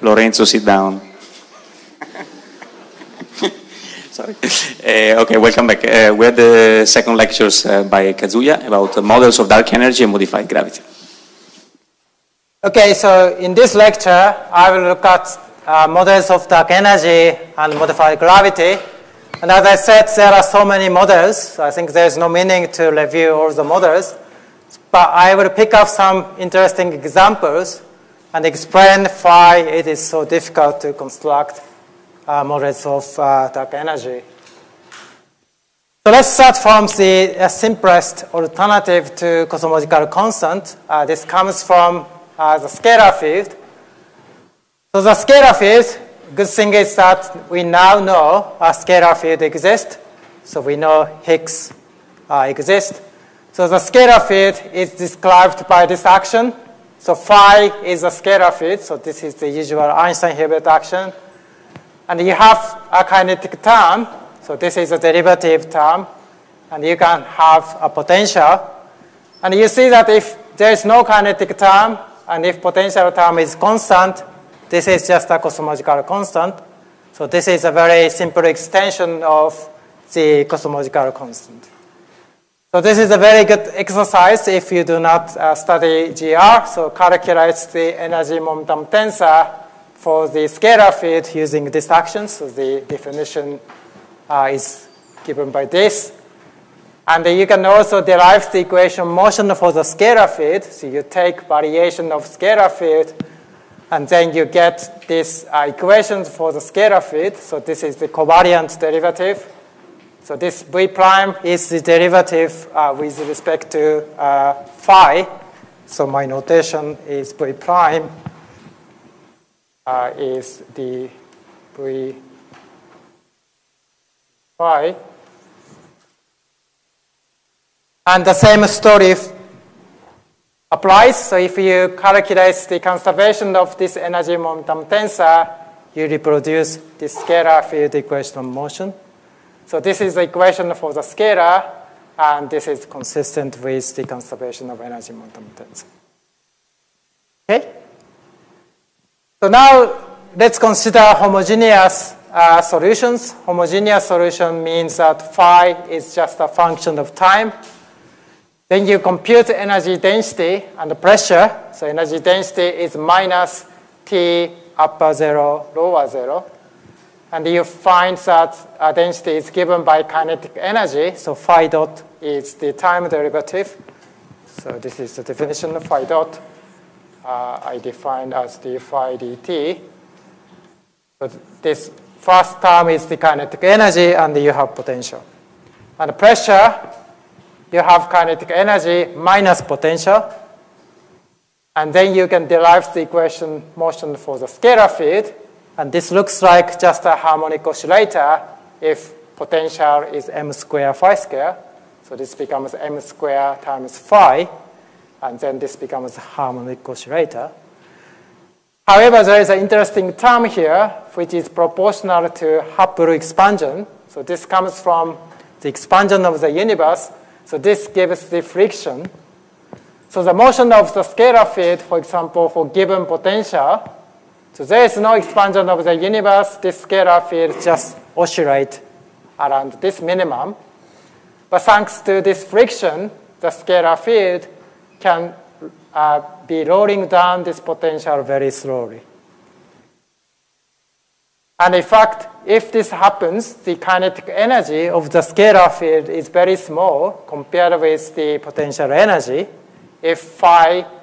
Lorenzo, sit down. Sorry. Uh, okay, welcome back. Uh, we had the second lectures uh, by Kazuya about models of dark energy and modified gravity. Okay, so in this lecture, I will look at uh, models of dark energy and modified gravity. And as I said, there are so many models. So I think there's no meaning to review all the models. But I will pick up some interesting examples and explain why it is so difficult to construct uh, models of uh, dark energy. So let's start from the uh, simplest alternative to cosmological constant. Uh, this comes from uh, the scalar field. So the scalar field, good thing is that we now know a scalar field exists. So we know Higgs uh, exists. So the scalar field is described by this action. So phi is a scalar field. So this is the usual Einstein-Hilbert action. And you have a kinetic term. So this is a derivative term. And you can have a potential. And you see that if there is no kinetic term, and if potential term is constant, this is just a cosmological constant. So this is a very simple extension of the cosmological constant. So this is a very good exercise if you do not uh, study GR. So calculate the energy momentum tensor for the scalar field using this action. So the definition uh, is given by this. And you can also derive the equation motion for the scalar field. So you take variation of scalar field and then you get this uh, equation for the scalar field. So this is the covariant derivative. So this v prime is the derivative uh, with respect to uh, phi. So my notation is v prime uh, is the v phi. And the same story applies. So if you calculate the conservation of this energy momentum tensor, you reproduce the scalar field equation of motion. So this is the equation for the scalar, and this is consistent with the conservation of energy momentum. Okay? So now let's consider homogeneous uh, solutions. Homogeneous solution means that phi is just a function of time. Then you compute energy density and the pressure. So energy density is minus T upper zero, lower zero. And you find that density is given by kinetic energy. So phi dot is the time derivative. So this is the definition of phi dot. Uh, I define as the phi dt. So this first term is the kinetic energy, and you have potential. And pressure you have kinetic energy minus potential. And then you can derive the equation motion for the scalar field. And this looks like just a harmonic oscillator if potential is m square phi square. So this becomes m square times phi. And then this becomes harmonic oscillator. However, there is an interesting term here, which is proportional to Hubble expansion. So this comes from the expansion of the universe. So this gives the friction. So the motion of the scalar field, for example, for given potential, so there is no expansion of the universe. This scalar field just oscillate around this minimum. But thanks to this friction, the scalar field can uh, be rolling down this potential very slowly. And in fact, if this happens, the kinetic energy of the scalar field is very small compared with the potential energy. If phi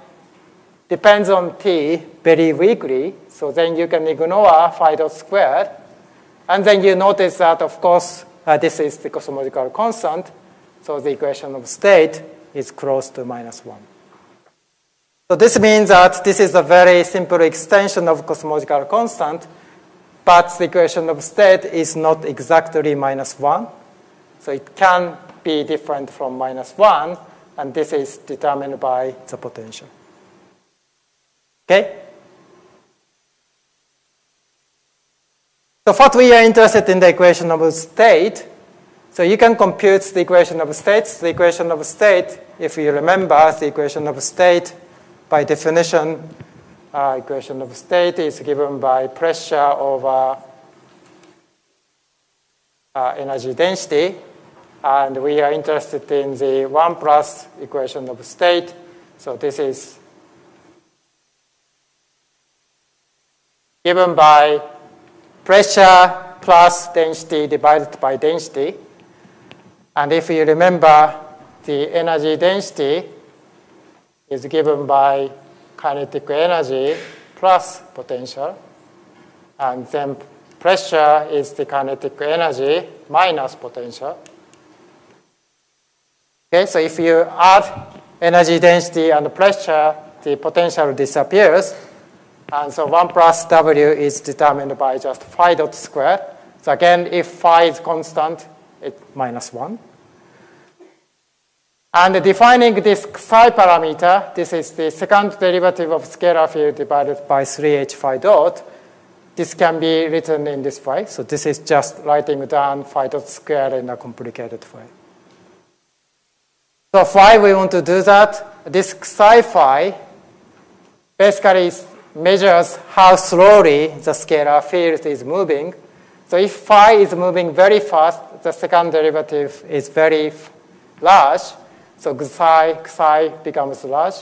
depends on t very weakly, so then you can ignore phi dot squared. And then you notice that, of course, uh, this is the cosmological constant. So the equation of state is close to minus 1. So this means that this is a very simple extension of cosmological constant but the equation of state is not exactly minus 1. So it can be different from minus 1, and this is determined by the potential. Okay? So what we are interested in the equation of state, so you can compute the equation of states. The equation of state, if you remember, the equation of state, by definition, uh, equation of state is given by pressure over uh, energy density. And we are interested in the 1 plus equation of state. So this is given by pressure plus density divided by density. And if you remember, the energy density is given by kinetic energy plus potential. And then pressure is the kinetic energy minus potential. Okay, so if you add energy density and pressure, the potential disappears. And so 1 plus W is determined by just phi dot squared. So again, if phi is constant, it's minus 1. And defining this psi parameter, this is the second derivative of scalar field divided by 3h phi dot. This can be written in this way. So this is just writing down phi dot squared in a complicated way. So why we want to do that? This psi phi basically measures how slowly the scalar field is moving. So if phi is moving very fast, the second derivative is very large. So psi, psi becomes large.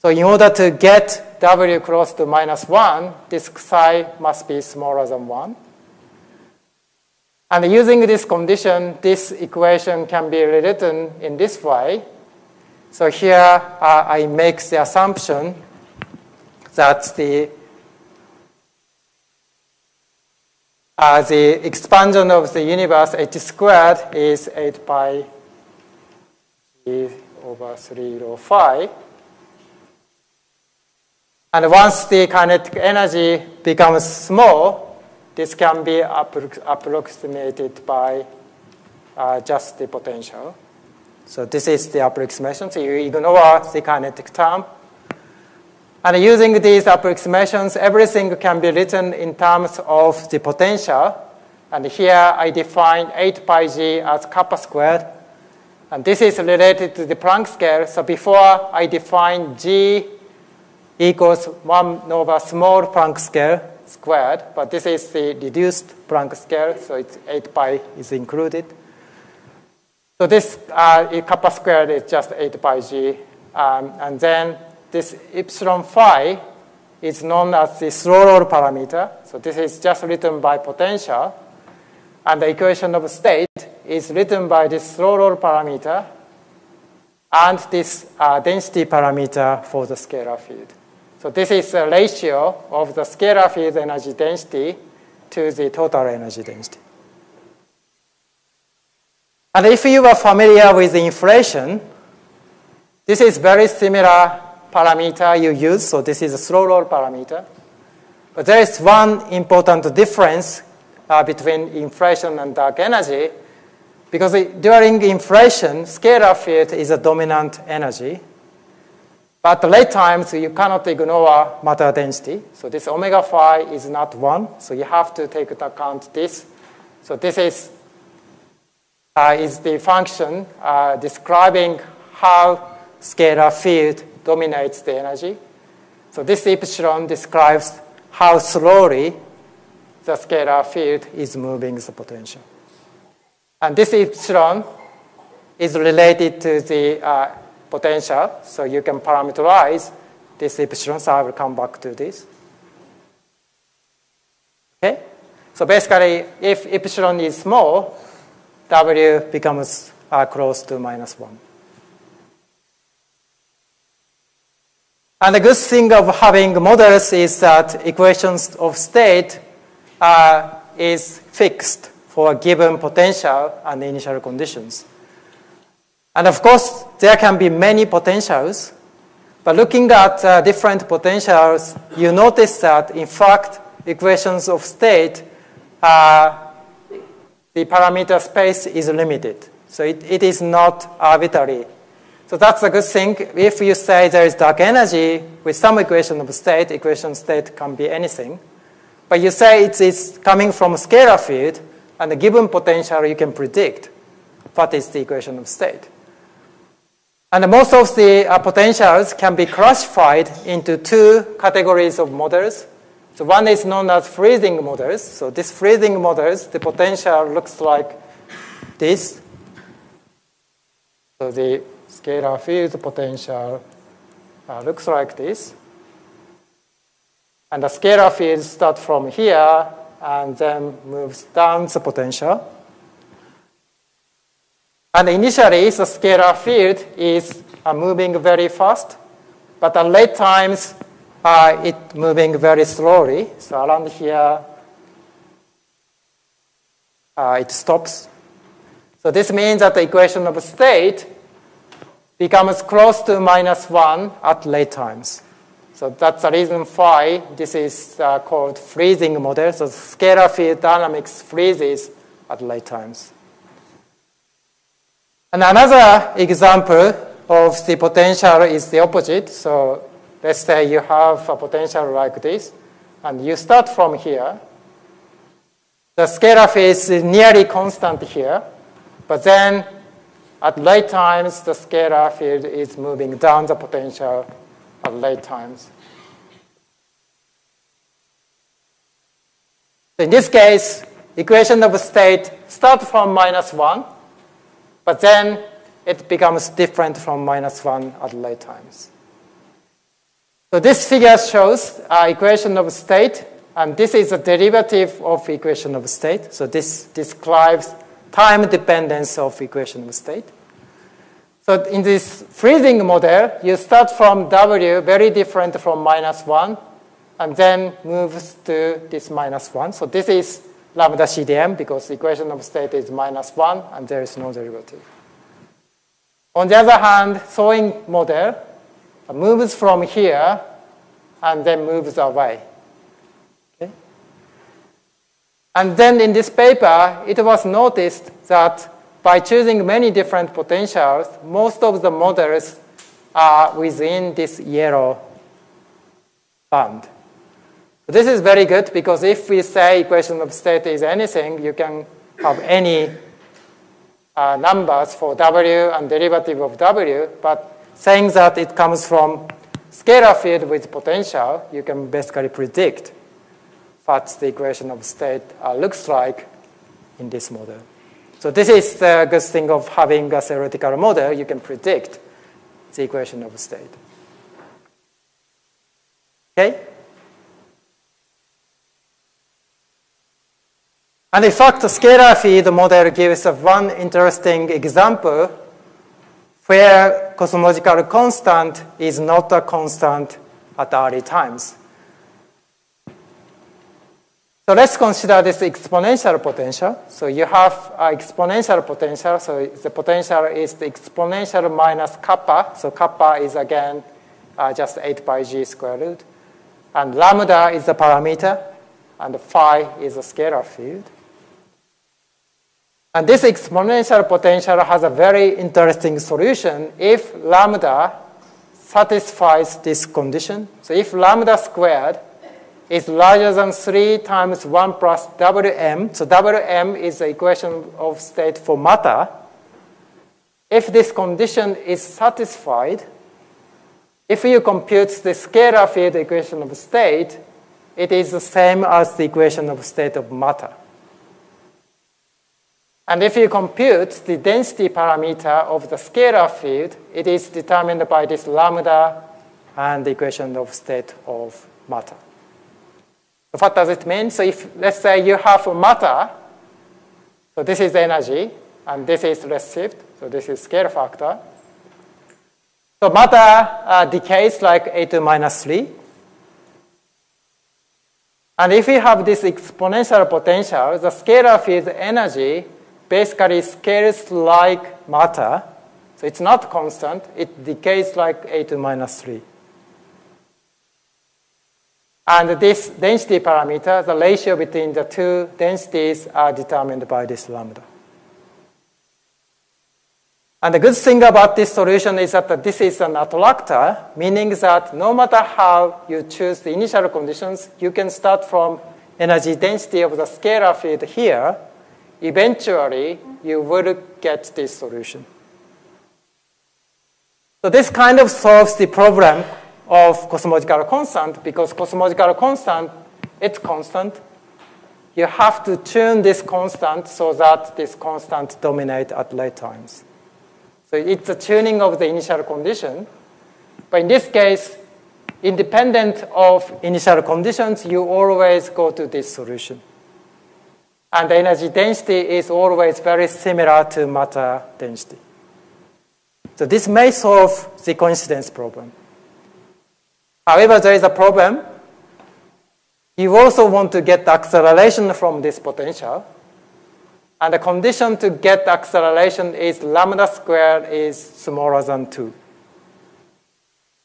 So in order to get w close to minus 1, this psi must be smaller than 1. And using this condition, this equation can be rewritten in this way. So here uh, I make the assumption that the uh, the expansion of the universe h squared is 8 pi g over 3 rho phi. And once the kinetic energy becomes small, this can be approximated by uh, just the potential. So this is the approximation. So you ignore the kinetic term. And using these approximations, everything can be written in terms of the potential. And here I define 8 pi g as kappa squared. And this is related to the Planck scale. So before I define g equals 1 over small Planck scale squared, but this is the reduced Planck scale, so it's 8 pi is included. So this uh, kappa squared is just 8 pi g. Um, and then this epsilon phi is known as the slow roll parameter. So this is just written by potential. And the equation of state is written by this slow roll parameter and this uh, density parameter for the scalar field. So this is a ratio of the scalar field energy density to the total energy density. And if you are familiar with inflation, this is very similar parameter you use. So this is a slow roll parameter. But there is one important difference uh, between inflation and dark energy. Because during inflation, scalar field is a dominant energy. But at late times, you cannot ignore matter density. So this omega phi is not 1. So you have to take into account this. So this is, uh, is the function uh, describing how scalar field dominates the energy. So this epsilon describes how slowly the scalar field is moving the potential. And this epsilon is related to the uh, potential, so you can parameterize this epsilon, so I will come back to this. Okay? So basically, if epsilon is small, W becomes uh, close to minus 1. And the good thing of having models is that equations of state uh, is fixed for a given potential and initial conditions. And of course, there can be many potentials. But looking at uh, different potentials, you notice that, in fact, equations of state, uh, the parameter space is limited. So it, it is not arbitrary so that's a good thing. If you say there is dark energy with some equation of state, equation state can be anything. But you say it's, it's coming from a scalar field, and a given potential you can predict what is the equation of state. And most of the uh, potentials can be classified into two categories of models. So one is known as freezing models. So this freezing models, the potential looks like this. So the scalar field potential uh, looks like this. And the scalar field starts from here and then moves down the potential. And initially, the scalar field is uh, moving very fast, but at late times, uh, it moving very slowly. So around here, uh, it stops. So this means that the equation of state becomes close to minus 1 at late times. So that's the reason why this is uh, called freezing model. So scalar field dynamics freezes at late times. And another example of the potential is the opposite. So let's say you have a potential like this, and you start from here. The scalar field is nearly constant here, but then at late times, the scalar field is moving down the potential at late times. In this case, equation of state starts from minus 1, but then it becomes different from minus 1 at late times. So this figure shows uh, equation of state, and this is a derivative of equation of state. So this describes time dependence of equation of state. So in this freezing model, you start from W very different from minus 1, and then moves to this minus 1. So this is lambda CDM because equation of state is minus 1 and there is no derivative. On the other hand, thawing model moves from here and then moves away. Okay? And then in this paper, it was noticed that by choosing many different potentials, most of the models are within this yellow band. This is very good because if we say equation of state is anything, you can have any uh, numbers for W and derivative of W, but saying that it comes from scalar field with potential, you can basically predict what the equation of state uh, looks like in this model. So this is the good thing of having a theoretical model. You can predict the equation of state. Okay? And in fact, the scalar field model gives one interesting example where cosmological constant is not a constant at early times. So let's consider this exponential potential. So you have an exponential potential. So the potential is the exponential minus kappa. So kappa is again uh, just 8 pi g square root. And lambda is the parameter, and phi is a scalar field. And this exponential potential has a very interesting solution if lambda satisfies this condition. So if lambda squared is larger than 3 times 1 plus Wm, so Wm is the equation of state for matter. If this condition is satisfied, if you compute the scalar field equation of state, it is the same as the equation of state of matter. And if you compute the density parameter of the scalar field, it is determined by this lambda and the equation of state of matter. What does it mean? So if, let's say you have matter, so this is energy, and this is redshift, so this is scale factor. So matter uh, decays like A to minus 3. And if we have this exponential potential, the scalar field energy basically scales like matter. So it's not constant. It decays like A to minus 3. And this density parameter, the ratio between the two densities are determined by this lambda. And the good thing about this solution is that this is an attractor, meaning that no matter how you choose the initial conditions, you can start from energy density of the scalar field here, eventually you will get this solution. So this kind of solves the problem of cosmological constant because cosmological constant, it's constant. You have to tune this constant so that this constant dominate at late times. So it's a tuning of the initial condition. But in this case, independent of initial conditions, you always go to this solution. And the energy density is always very similar to matter density. So this may solve the coincidence problem. However, there is a problem. You also want to get the acceleration from this potential. And the condition to get the acceleration is lambda squared is smaller than 2.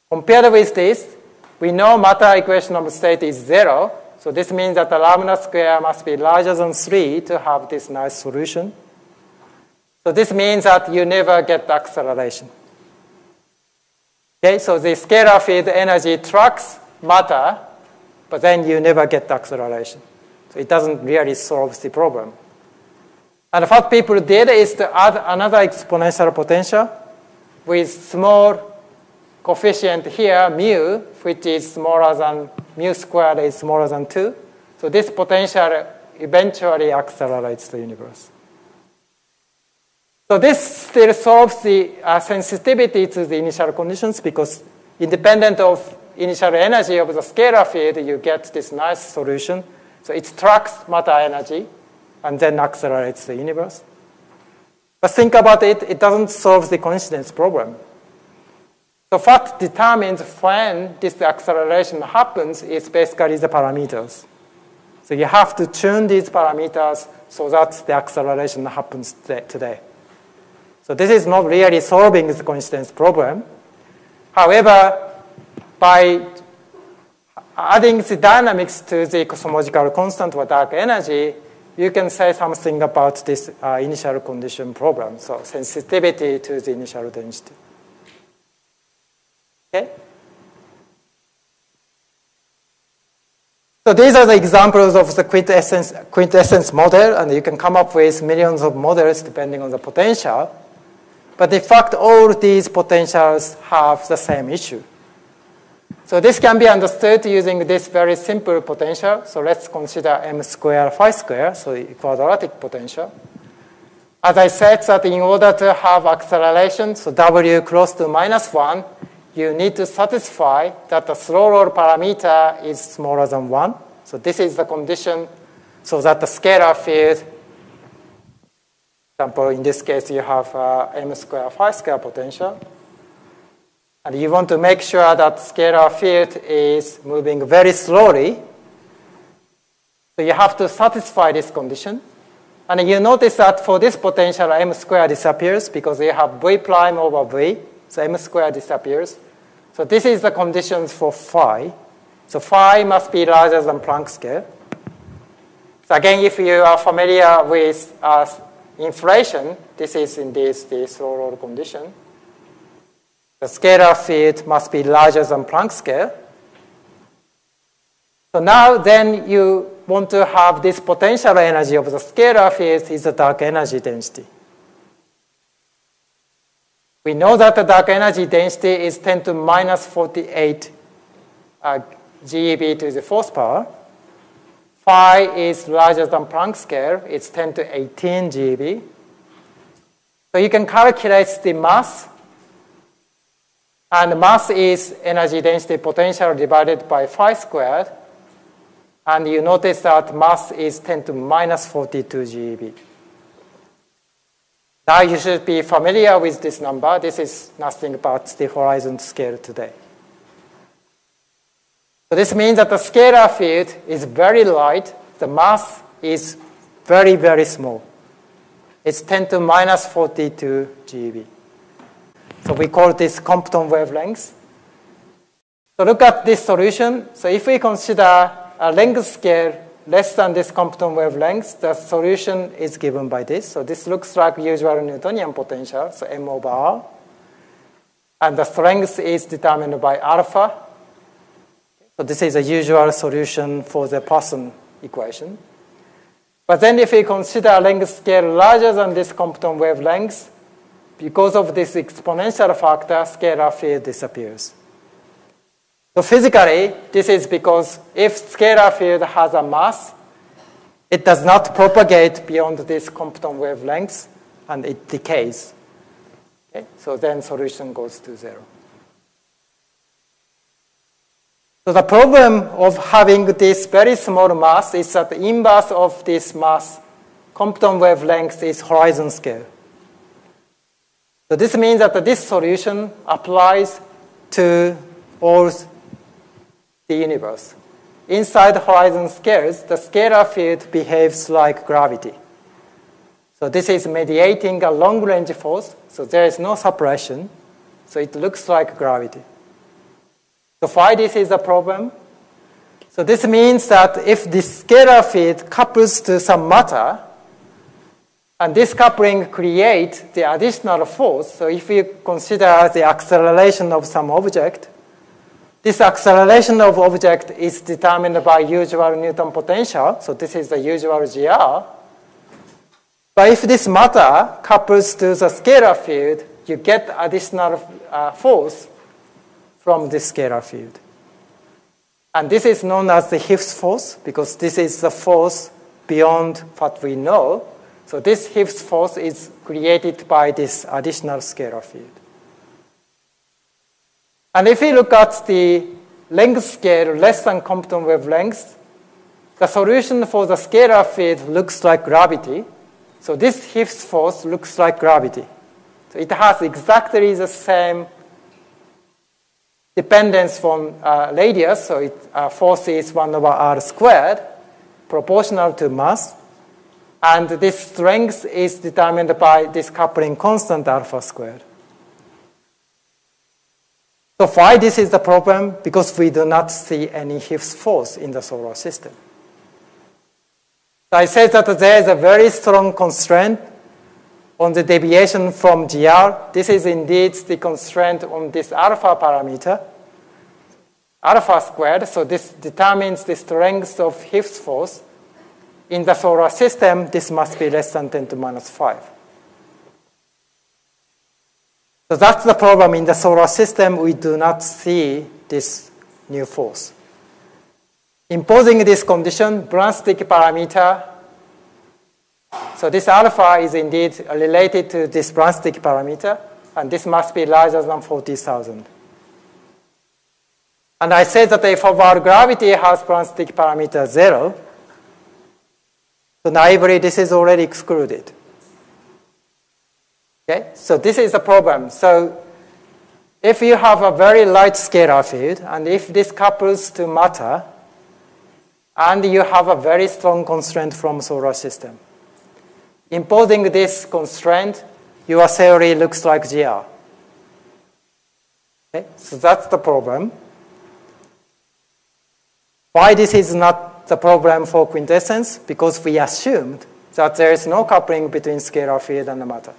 Compared with this, we know matter equation of state is 0. So this means that the lambda square must be larger than 3 to have this nice solution. So this means that you never get the acceleration. Okay, so the scalar field energy tracks matter, but then you never get the acceleration. So it doesn't really solve the problem. And what people did is to add another exponential potential with small coefficient here, mu, which is smaller than, mu squared is smaller than 2. So this potential eventually accelerates the universe. So this still solves the uh, sensitivity to the initial conditions because independent of initial energy of the scalar field, you get this nice solution. So it tracks matter energy and then accelerates the universe. But think about it, it doesn't solve the coincidence problem. So what determines when this acceleration happens is basically the parameters. So you have to tune these parameters so that the acceleration happens today. So this is not really solving the coincidence problem. However, by adding the dynamics to the cosmological constant or dark energy, you can say something about this uh, initial condition problem, so sensitivity to the initial density. Okay? So these are the examples of the quintessence, quintessence model, and you can come up with millions of models depending on the potential. But in fact, all these potentials have the same issue. So this can be understood using this very simple potential. So let's consider m squared phi squared, so the quadratic potential. As I said that in order to have acceleration, so w close to minus 1, you need to satisfy that the slow roll parameter is smaller than 1. So this is the condition so that the scalar field example, in this case, you have uh, m square phi square potential. And you want to make sure that scalar field is moving very slowly. So you have to satisfy this condition. And you notice that for this potential, m square disappears because you have v prime over v. So m square disappears. So this is the conditions for phi. So phi must be larger than Planck scale. So again, if you are familiar with uh, inflation, this is in this, this roll condition. The scalar field must be larger than Planck scale. So now then you want to have this potential energy of the scalar field is the dark energy density. We know that the dark energy density is 10 to minus 48 uh, GeV to the fourth power. Phi is larger than Planck scale. It's 10 to 18 GeV. So you can calculate the mass. And mass is energy density potential divided by phi squared. And you notice that mass is 10 to minus 42 GeV. Now you should be familiar with this number. This is nothing but the horizon scale today. So this means that the scalar field is very light. The mass is very, very small. It's 10 to minus 42 GeV. So we call this Compton wavelength. So look at this solution. So if we consider a length scale less than this Compton wavelength, the solution is given by this. So this looks like usual Newtonian potential, so m over r. And the strength is determined by alpha, so this is a usual solution for the Poisson equation. But then if we consider a length scale larger than this Compton wavelength, because of this exponential factor, scalar field disappears. So physically, this is because if scalar field has a mass, it does not propagate beyond this Compton wavelengths, and it decays. Okay? So then solution goes to zero. So the problem of having this very small mass is that the inverse of this mass, Compton wavelength, is horizon scale. So this means that this solution applies to all the universe. Inside horizon scales, the scalar field behaves like gravity. So this is mediating a long-range force, so there is no suppression, so it looks like gravity. So why this is a problem? So this means that if this scalar field couples to some matter, and this coupling creates the additional force, so if you consider the acceleration of some object, this acceleration of object is determined by usual Newton potential, so this is the usual GR. But if this matter couples to the scalar field, you get additional uh, force from this scalar field. And this is known as the fifth force because this is the force beyond what we know. So this fifth force is created by this additional scalar field. And if we look at the length scale less than Compton wavelength, the solution for the scalar field looks like gravity. So this fifth force looks like gravity. So it has exactly the same dependence from uh, radius, so it, uh, force is 1 over r squared, proportional to mass. And this strength is determined by this coupling constant alpha squared. So why this is the problem? Because we do not see any fifth force in the solar system. I said that there is a very strong constraint on the deviation from GR. This is indeed the constraint on this alpha parameter, alpha squared. So this determines the strength of fifth force. In the solar system, this must be less than 10 to minus 5. So that's the problem. In the solar system, we do not see this new force. Imposing this condition, Brans-Dicke parameter so this alpha is indeed related to this Brans-Dicke parameter, and this must be larger than 40,000. And I said that if our gravity has Brans-Dicke parameter 0, so naively this is already excluded. Okay, so this is the problem. So if you have a very light scalar field, and if this couples to matter, and you have a very strong constraint from solar system, Imposing this constraint, your theory looks like GR. Okay? So that's the problem. Why this is not the problem for quintessence? Because we assumed that there is no coupling between scalar field and the matter.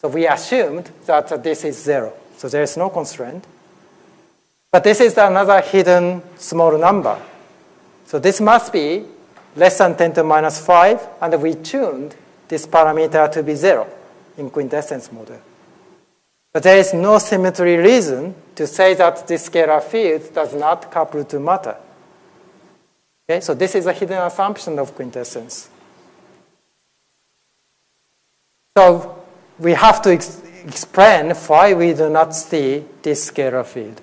So we assumed that this is zero. So there is no constraint. But this is another hidden small number. So this must be less than 10 to minus 5, and we tuned this parameter to be zero in quintessence model. But there is no symmetry reason to say that this scalar field does not couple to matter. Okay, so this is a hidden assumption of quintessence. So we have to ex explain why we do not see this scalar field.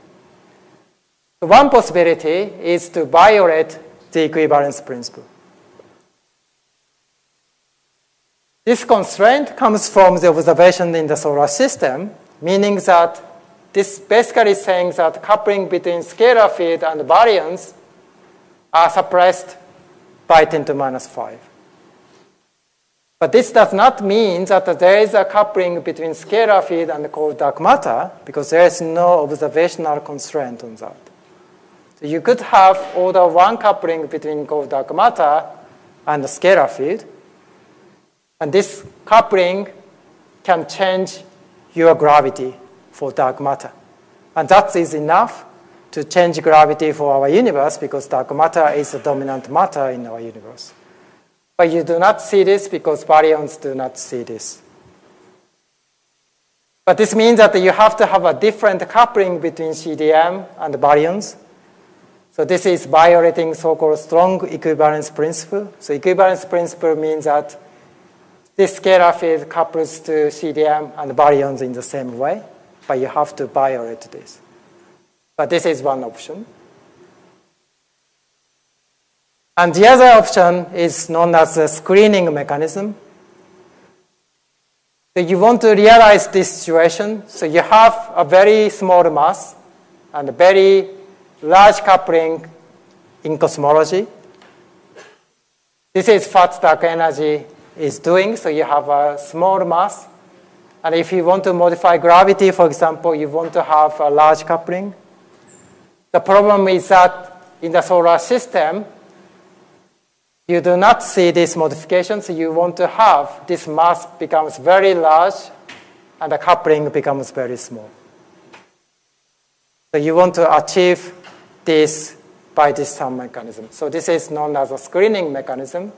One possibility is to violate the equivalence principle. This constraint comes from the observation in the solar system, meaning that this basically saying that coupling between scalar field and baryons are suppressed by 10 to minus 5. But this does not mean that there is a coupling between scalar field and cold dark matter, because there is no observational constraint on that. So you could have order 1 coupling between cold dark matter and the scalar field, and this coupling can change your gravity for dark matter. And that is enough to change gravity for our universe because dark matter is the dominant matter in our universe. But you do not see this because baryons do not see this. But this means that you have to have a different coupling between CDM and baryons. So this is violating so-called strong equivalence principle. So equivalence principle means that this scalar field couples to CDM and baryons in the same way, but you have to violate this. But this is one option. And the other option is known as the screening mechanism. So you want to realize this situation. So you have a very small mass and a very large coupling in cosmology. This is what dark energy is doing. So you have a small mass. And if you want to modify gravity, for example, you want to have a large coupling. The problem is that in the solar system, you do not see these modifications. You want to have this mass becomes very large and the coupling becomes very small. So you want to achieve this by this some mechanism. So this is known as a screening mechanism.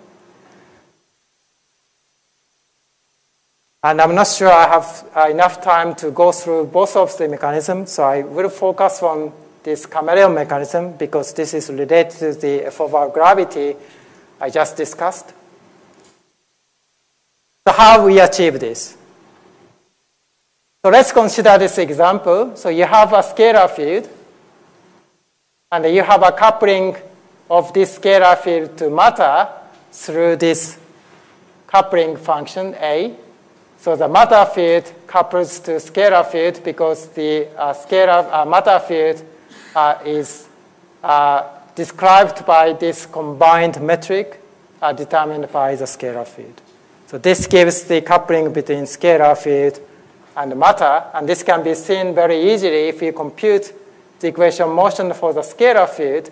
And I'm not sure I have uh, enough time to go through both of the mechanisms, so I will focus on this chameleon mechanism because this is related to the F over gravity I just discussed. So how we achieve this? So let's consider this example. So you have a scalar field, and you have a coupling of this scalar field to matter through this coupling function A. So the matter field couples to scalar field because the uh, scalar uh, matter field uh, is uh, described by this combined metric uh, determined by the scalar field. So this gives the coupling between scalar field and matter, and this can be seen very easily if you compute the equation motion for the scalar field.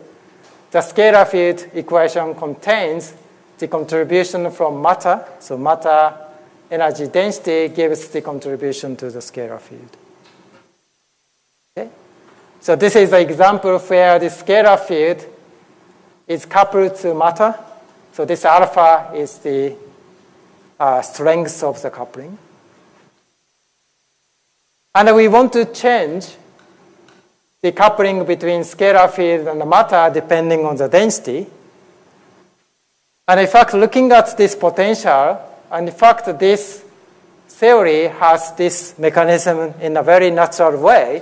The scalar field equation contains the contribution from matter, so matter energy density gives the contribution to the scalar field. Okay? So this is an example where the scalar field is coupled to matter. So this alpha is the uh, strength of the coupling. And we want to change the coupling between scalar field and the matter depending on the density. And in fact, looking at this potential, and in fact, this theory has this mechanism in a very natural way,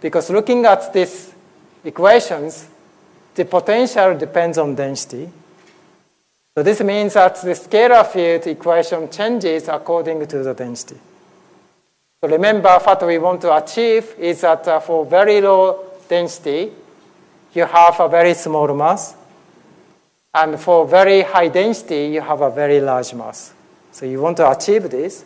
because looking at these equations, the potential depends on density. So this means that the scalar field equation changes according to the density. So remember what we want to achieve is that uh, for very low density, you have a very small mass. And for very high density, you have a very large mass. So you want to achieve this.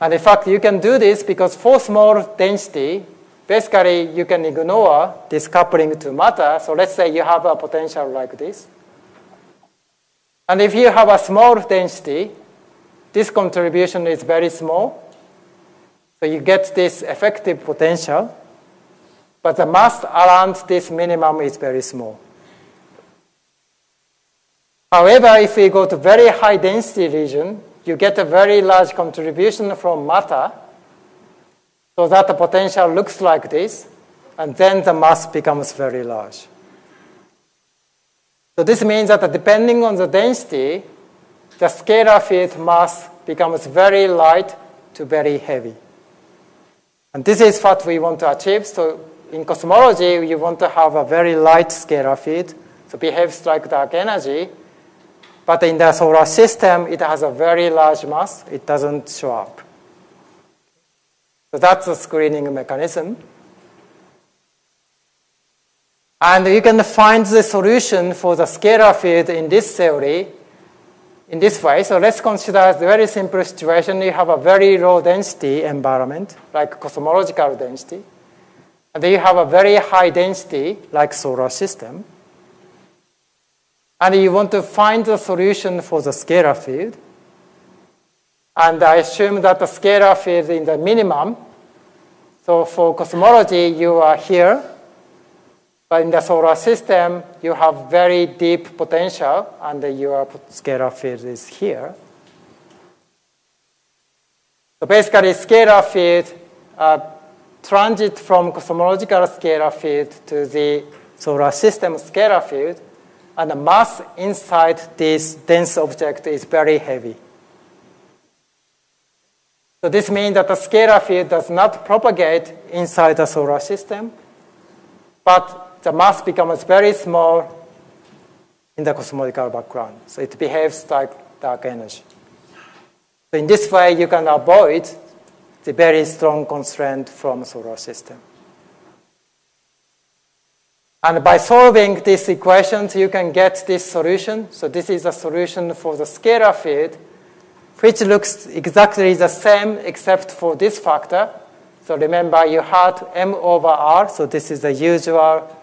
And in fact, you can do this because for small density, basically you can ignore this coupling to matter. So let's say you have a potential like this. And if you have a small density, this contribution is very small. So you get this effective potential. But the mass around this minimum is very small. However, if we go to very high density region, you get a very large contribution from matter so that the potential looks like this, and then the mass becomes very large. So this means that depending on the density, the scalar field mass becomes very light to very heavy. And this is what we want to achieve. So in cosmology, you want to have a very light scalar field, so behaves like dark energy. But in the solar system, it has a very large mass. It doesn't show up. So that's the screening mechanism. And you can find the solution for the scalar field in this theory in this way. So let's consider a very simple situation. You have a very low density environment, like cosmological density. And then you have a very high density, like solar system. And you want to find the solution for the scalar field. And I assume that the scalar field is in the minimum. So for cosmology, you are here. But in the solar system, you have very deep potential, and your scalar field is here. So basically, scalar field uh, transit from cosmological scalar field to the solar system scalar field, and the mass inside this dense object is very heavy. So this means that the scalar field does not propagate inside the solar system, but the mass becomes very small in the cosmological background. So it behaves like dark energy. So in this way, you can avoid the very strong constraint from solar system. And by solving these equations, you can get this solution. So this is a solution for the scalar field, which looks exactly the same except for this factor. So remember, you had m over r. So this is the usual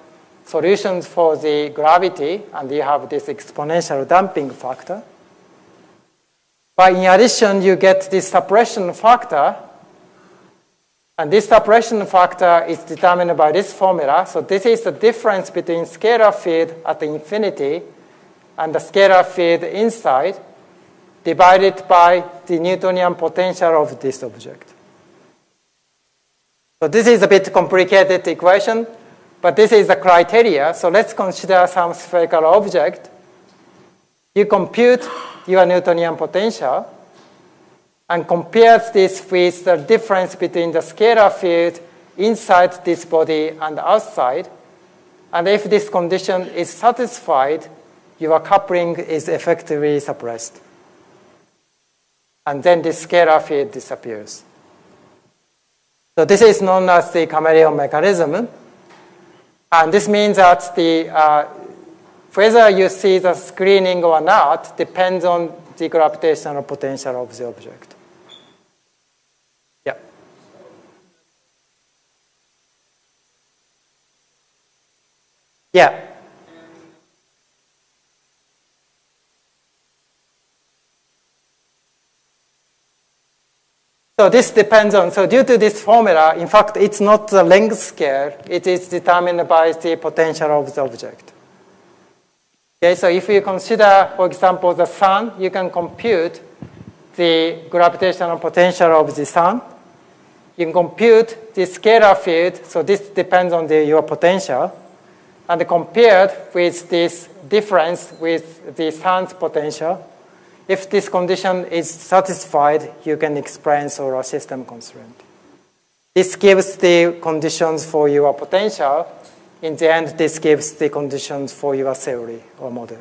solutions for the gravity, and you have this exponential damping factor. But in addition, you get this suppression factor, and this suppression factor is determined by this formula. So this is the difference between scalar field at the infinity and the scalar field inside divided by the Newtonian potential of this object. So this is a bit complicated equation, but this is the criteria. So let's consider some spherical object. You compute your Newtonian potential and compares this with the difference between the scalar field inside this body and outside. And if this condition is satisfied, your coupling is effectively suppressed. And then the scalar field disappears. So this is known as the chameleon mechanism. And this means that the, uh, whether you see the screening or not depends on the gravitational potential of the object. Yeah. So this depends on, so due to this formula, in fact, it's not the length scale. It is determined by the potential of the object. Okay, so if you consider, for example, the sun, you can compute the gravitational potential of the sun. You can compute the scalar field, so this depends on the, your potential and compared with this difference with the sun's potential, if this condition is satisfied, you can explain solar system constraint. This gives the conditions for your potential. In the end, this gives the conditions for your theory or model.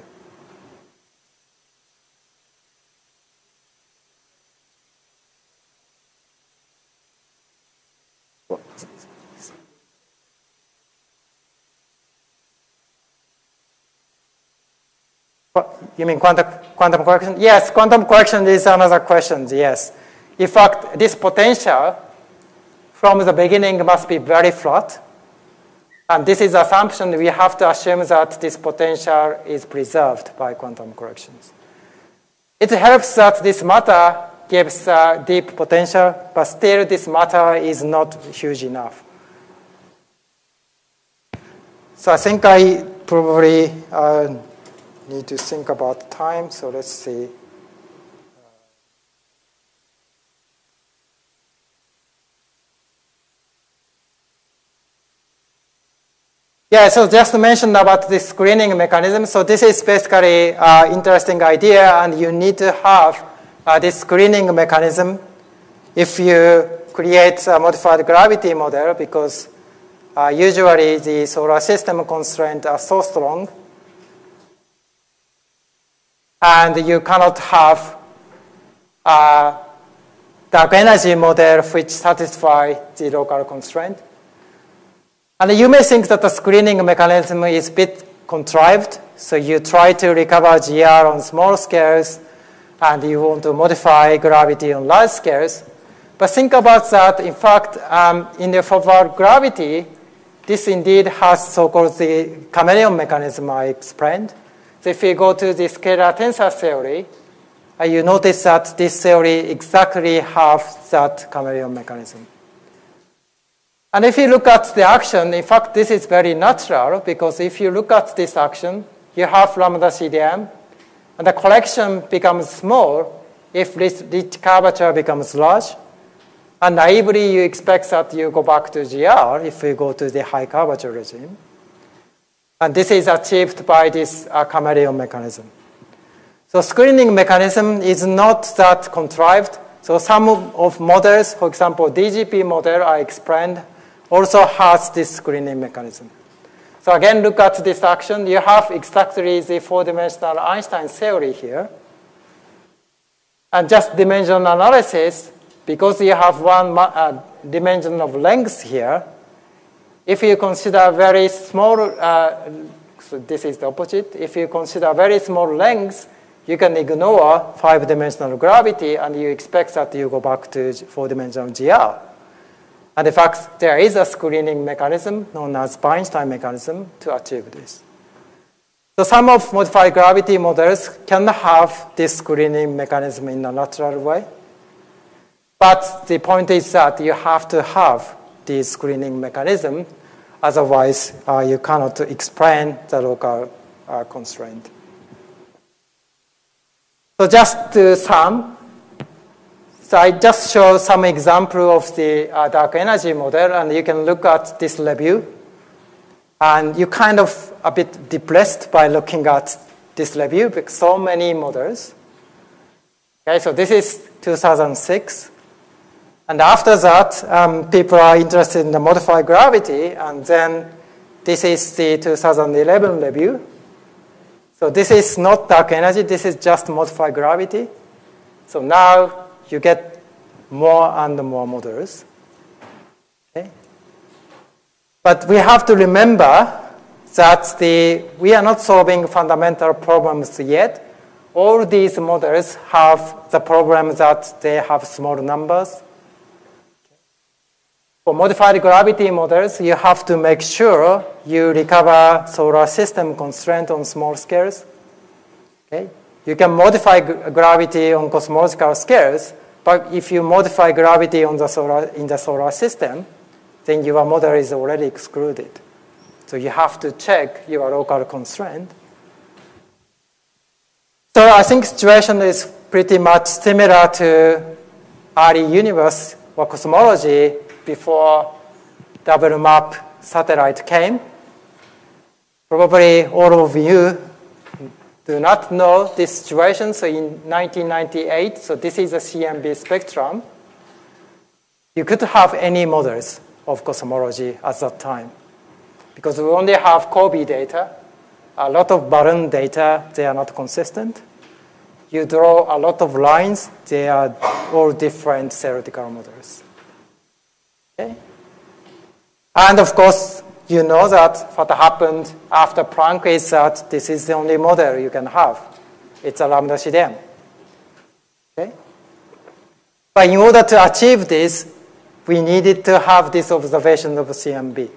You mean quantum, quantum correction? Yes, quantum correction is another question, yes. In fact, this potential from the beginning must be very flat. And this is assumption we have to assume that this potential is preserved by quantum corrections. It helps that this matter gives a deep potential, but still this matter is not huge enough. So I think I probably uh, need to think about time, so let's see. Yeah, so just to mention about the screening mechanism. So this is basically an interesting idea, and you need to have uh, this screening mechanism if you create a modified gravity model, because uh, usually the solar system constraints are so strong and you cannot have a dark energy model which satisfy the local constraint. And you may think that the screening mechanism is a bit contrived, so you try to recover GR on small scales, and you want to modify gravity on large scales. But think about that. In fact, um, in the f(R) gravity, this indeed has so-called the chameleon mechanism I explained. If you go to the scalar tensor theory, uh, you notice that this theory exactly has that chameleon mechanism. And if you look at the action, in fact, this is very natural because if you look at this action, you have lambda CDM, and the collection becomes small if this, this curvature becomes large. And naively, you expect that you go back to GR if you go to the high curvature regime. And this is achieved by this uh, chameleon mechanism. So screening mechanism is not that contrived. So some of models, for example, DGP model I explained, also has this screening mechanism. So again, look at this action. You have exactly the four-dimensional Einstein theory here. And just dimension analysis, because you have one uh, dimension of length here, if you consider very small, uh, so this is the opposite, if you consider very small lengths, you can ignore five-dimensional gravity and you expect that you go back to four-dimensional GR. And in fact, there is a screening mechanism known as Vainshtein mechanism to achieve this. So some of modified gravity models can have this screening mechanism in a natural way. But the point is that you have to have this screening mechanism, otherwise uh, you cannot explain the local uh, constraint. So just to sum, so I just show some example of the uh, dark energy model, and you can look at this review. And you kind of a bit depressed by looking at this review because so many models. Okay, so this is 2006. And after that, um, people are interested in the modified gravity, and then this is the 2011 review. So this is not dark energy, this is just modified gravity. So now you get more and more models. Okay? But we have to remember that the, we are not solving fundamental problems yet. All these models have the problem that they have small numbers. For modified gravity models, you have to make sure you recover solar system constraint on small scales. Okay? You can modify gravity on cosmological scales, but if you modify gravity on the solar, in the solar system, then your model is already excluded. So you have to check your local constraint. So I think situation is pretty much similar to early universe or cosmology before WMAP satellite came. Probably all of you do not know this situation. So in 1998, so this is a CMB spectrum. You could have any models of cosmology at that time because we only have COBE data. A lot of balloon data, they are not consistent. You draw a lot of lines, they are all different theoretical models. Okay? And of course, you know that what happened after Planck is that this is the only model you can have. It's a lambda CDM. Okay? But in order to achieve this, we needed to have this observation of CMB.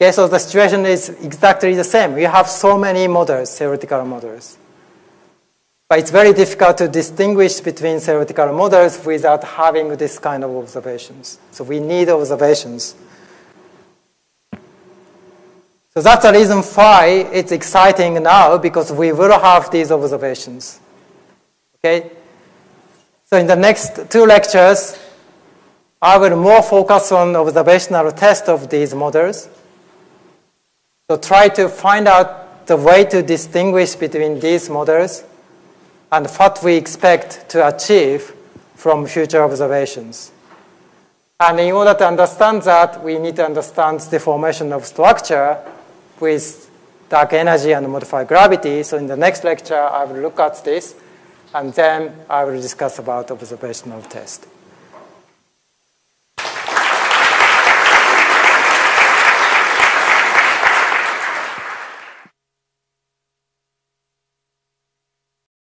Okay, so the situation is exactly the same. We have so many models, theoretical models. But it's very difficult to distinguish between theoretical models without having this kind of observations. So we need observations. So that's the reason why it's exciting now because we will have these observations. Okay? So in the next two lectures, I will more focus on observational test of these models. So try to find out the way to distinguish between these models and what we expect to achieve from future observations. And in order to understand that, we need to understand the formation of structure with dark energy and modified gravity. So in the next lecture, I will look at this, and then I will discuss about observational test.